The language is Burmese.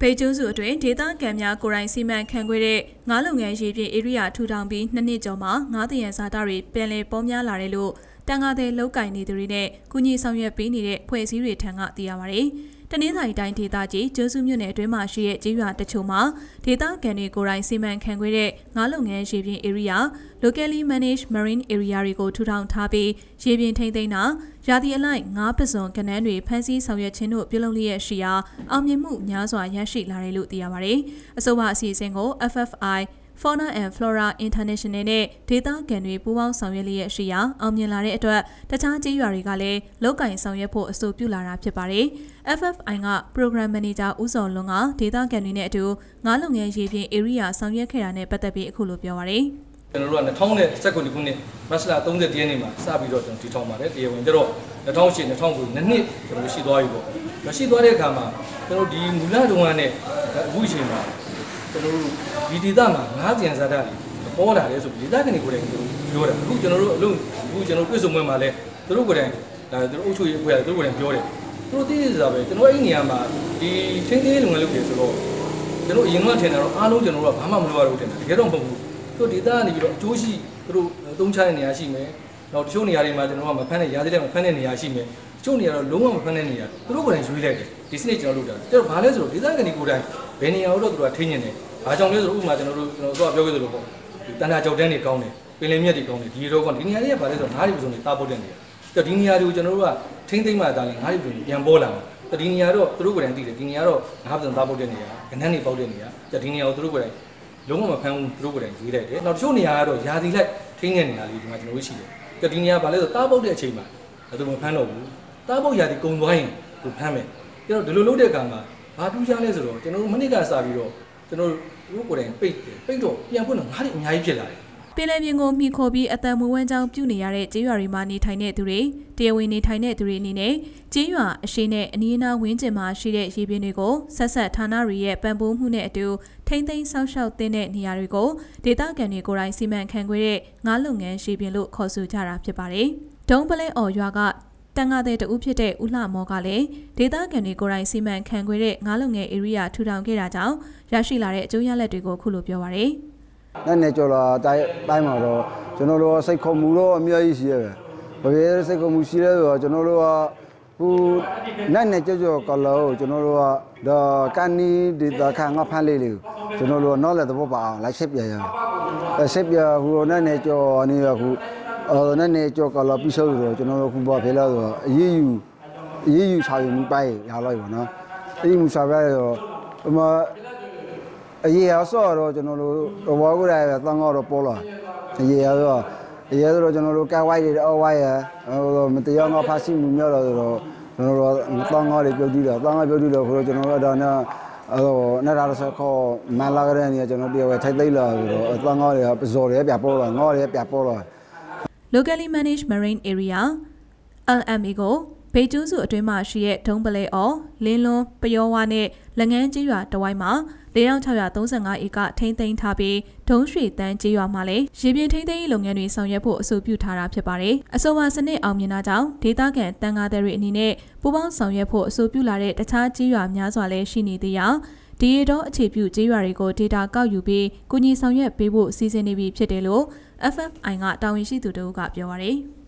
ပေကျိုးစုအတွင်းဒေသခံများကိုယ်တိုင်စီမံခန့်ခွဲတဲ့ငါးလုပ်ငန်းရေးပြင်ဧရိယာထူထောင်ပြီးနှစ်နှစ်ကျော်မှာငါးတရံစာတာတွေပြန်လည်ပေါများလာတယ်လို့တန်ခါတဲ့လောက်ကင်နေသူတွေနဲ့ကုညီဆောင်ရွက်ပေးနေတဲ့ဖွဲ့စည်းတွေထံကသိရပါဗျ။ တနင်္သာရီတိုင်းဒေသကြီးကျိုးစုမြို့နယ်အတွင်းမှာရှိတဲ့ကျေးရွာတချို့မှာဒေသခံတွေကိုယ်တိုင်စီမံခန့်ခွဲတဲ့ငါးလုပ်ငန်းရေပြင် area locally managed marine area တွေကိုထူထောင်ထားပြီးရေပြင်ထိန်းသိမ်းတာရာသီအလိုက်ငါးပစုံကနန်းတွေဖမ်းဆီးဆောင်ရွက်ခြင်းတို့ပြုလုပ်လျက်ရှိရာအောင်မြင်မှုများစွာရရှိလာတယ်လို့သိရပါတယ်။အဆိုပါအစီအစဉ်ကို FFI Fauna and Flora International နဲ့ဒေသခံတွေပူးပေါင်းဆောင်ရွက်လျက်ရှိရာအောင်မြင်လာတဲ့အတွက်တခြားကျေးရွာတွေကလည်းလောက်ကင်ဆောင်ရွက်ဖို့အဆိုပြုလာတာဖြစ်ပါတယ်။ FFI က Program Manager ဦးစောလွန်ကဒေသခံတွေနဲ့အတူငါးလုပ်ငန်းရေးပြင် area ဆောင်ရွက်ခဲ့တာနဲ့ပတ်သက်ပြီးအခုလိုပြောပါတယ်။ကျွန်တော်တို့က2019ခုနှစ်မတ်လ30ရက်နေ့မှာစပြီးတော့ကျွန်တော်တည်ထောင်ပါတယ်တရားဝင်ကျတော့2008 2009နှစ်နှစ်ကျွန်တော်ရှိသွားပြီပေါ့။ရှိသွားတဲ့အခါမှာကျွန်တော်ဒီမူလတုန်းကနဲ့အခုအချိန်မှာ ကျွန်တော်တို့ဒီဒေသမှာငါးကြံစားတာတွေပေါ်လာတယ်ဆိုပြီးဒေသခံတွေကိုယ်တိုင်ပြောတာအခုကျွန်တော်တို့အလုံးအခုကျွန်တော်ပြည်စုံပွဲမှာလဲသူတို့ကိုယ်တိုင်ဒါသူတို့အုပ်ချုပ်ရေးအဖွဲ့ကသူတို့ကိုယ်တိုင်ပြောတယ်သူတို့သိရစားပဲကျွန်တော်အဲ့ဒီနေရာမှာဒီချင်းသေးလုပ်ငန်းလုပ်တယ်ဆိုတော့ကျွန်တော်အရင်ကထင်တာတော့အားလုံးကျွန်တော်တို့ကဘာမှမလုပ်ရဘူးထင်တယ်တကယ်တော့မဟုတ်ဘူးသူတို့ဒေသကနေပြီးတော့အကျိုးရှိသူတို့သုံးချတဲ့နေရာရှိမယ်နောက်တချို့နေရာတွေမှာကျွန်တော်ကမဖမ်းတဲ့ရာသီတဲ့မဖမ်းတဲ့နေရာရှိမယ် တချို့နေရာတော့လုံးဝမဖမ်းတဲ့နေရာသူတို့ကိုယ်တိုင်ရွေးလိုက်တယ်ဒီစနစ်ကျွန်တော်လုပ်တာကျတော့ဘာလဲဆိုတော့ဒေသခံတွေကိုယ်တိုင်ဘယ်နေရာတော့သူတို့ကထိန်းနေတယ်ဘာကြောင့်လဲဆိုတော့ဥပမာကျွန်တော်တို့ကျွန်တော်တို့ကပြောခဲ့သလိုပေါ့ဒီတန်တာကြောက်တန်းတွေကောင်းတယ်ပင်လယ်မြက်တွေကောင်းတယ်ဒီတော့ကောဒီနေရာတွေကဘာလဲဆိုတော့ငါးတွေပစုံတွေတာပုတ်တဲ့နေရာအဲ့ဒီနေရာတွေကိုကျွန်တော်တို့ကထိန်းသိမ်းမှသာလဲငါးတွေပစုံပြန်ပေါ်လာမှာဒီနေရာတော့သူတို့ကိုယ်တိုင်သိတယ်ဒီနေရာတော့ငါးပစုံတာပုတ်တဲ့နေရာကနန်းတွေပေါက်တဲ့နေရာဒီနေရာကိုသူတို့ကိုယ်တိုင်လုံးဝမဖမ်းဘူးသူတို့ကိုယ်တိုင်ရေးလိုက်တယ်နောက်တချို့နေရာကတော့ယာတီလိုက်ထိန်းတဲ့နေရာလေးဒီမှာကျွန်တော်တို့ရှိတယ်ဒီနေရာဘာလဲဆိုတော့တာပုတ်တဲ့အချိန်မှာသူမဖမ်းတော့ဘူး တာပုတ်ယာတီကုံသွားရင်သူဖမ်းမယ်အဲ့တော့ဒီလိုလုပ်တဲ့အခါမှာဘာထူးခြားလဲဆိုတော့ကျွန်တော်တို့မနစ်ကစပြီးတော့ကျွန်တော်တို့ကိုယ်တိုင်ပိတ်တယ်ပိတ်တော့ပြန်ဖွင့်တော့ငါးတွေအများကြီးဖြစ်လာတယ်ပင်လယ်ပြင်ကိုမှီခိုပြီးအတံမွေးဝမ်းကြောင်းပြုနေရတဲ့ကျေးရွာတွေမှာနေထိုင်တဲ့သူတွေတရားဝင်နေထိုင်တဲ့သူတွေအနေနဲ့ကျေးရွာအရှိနဲ့အနီးအနားဝန်းကျင်မှာရှိတဲ့ရေပြင်တွေကိုဆက်ဆက်ဌာနတွေရဲ့ပံ့ပိုးမှုနဲ့အတူထိမ့်သိမ်းဆောက်ရှောက်တဲ့နေရာတွေကိုဒေသခံတွေကိုယ်တိုင်စီမံခန့်ခွဲတဲ့ငါးလုပ်ငန်းရေပြင်လို့ခေါ်ဆိုကြတာဖြစ်ပါတယ်။ဒုံပလဲအော်ရွာက တန်ငါတဲ့တူဖြစ်တဲ့ဦးလှမောကလည်းဒေသခံတွေကိုယ်တိုင်စီမံခန့်ခွဲတဲ့ငါးလုံငယ် area ထူထောင်ခဲ့တာကြောင့်ရရှိလာတဲ့အကျိုးရလဒ်တွေကိုခုလိုပြောပါရယ်။နဲ့နဲ့ကြော်လာတိုင်းတိုင်းမှာတော့ကျွန်တော်တို့စိတ်ခုံမှုတော့အများကြီးရှိရဲ့ပဲ။ဘယ်စိတ်ခုံမှုရှိလဲဆိုတော့ကျွန်တော်တို့ကဟိုနဲ့နဲ့ကြော်ကြော်ကလောကျွန်တော်တို့ကတော့ကန်နီဒေတာခါငါဖမ်းလေးလေးကျွန်တော်တို့တော့လည်းသဘောပါအောင်လိုက်ချက်ပြရအောင်။ဆက်ပြဟိုနဲ့နဲ့ကြော်နေရခု အော်နဲ့နေကြောကလာပြီးဆိုတော့ကျွန်တော်တို့ခုပါဖေးလာဆိုအရေးယူအရေးယူစာယူမှုပိုင်ရလိုက်ပါနော်အရေးယူစာပြရတော့ဟိုမှာအရေးရဆော့တော့ကျွန်တော်တို့ဘောကူရဲတန်တော့ပေါ်လာအရေးရတော့အရေးတော့ကျွန်တော်တို့ကဝိုက်ရအော်ဝိုက်ရဟိုမတရားငါဖားစီမှုမြောက်တော့ကျွန်တော်တို့တန်ငါတွေပြုတ်ကြည့်တာတန်ငါပြုတ်ကြည့်တော့ခေါ်ကျွန်တော်တို့ဒါနဲ့အဲ့တော့နဲ့ဒါဆိုခေါ်မန်လာကြတဲ့နေကျွန်တော်တရားဝဲထိုက်သိလာဆိုတော့တန်ငါတွေကပဇော်တွေပြပေါ်လာငါတွေပြပေါ်လာ locally managed marine area LMA ကိုဘေကျူးစုအတွင်းမှာရှိတဲ့ဒုံပလဲအော်လင်းလွန်းပယောဝါနဲ့လက်ငန်းကျေးရွာတဝိုင်းမှာ4635ဧကထိန်းသိမ်းထားပြီးဒုံရွှေတန်းကျေးရွာမှာလည်းရေပြင်ထိန်းသိမ်းရေးလုပ်ငန်းတွေဆောင်ရွက်ဖို့အဆိုပြုထားတာဖြစ်ပါတယ်။အဆိုပါစနစ်အောင်မြင်တာကြောင့်ဒေသခံတန်ကားတွေအနေနဲ့ပူးပေါင်းဆောင်ရွက်ဖို့အဆိုပြုလာတဲ့တခြားကျေးရွာများစွာလည်းရှိနေသေးရာဒီရတော့အခြေပြုကျေးရွာတွေကို data ကောက်ယူပြီးကုညီဆောင်ရွက်ပေးဖို့စီစဉ်နေပြီဖြစ်တယ်လို့ FFI ကတာဝန်ရှိသူတို့ကပြောပါရယ်။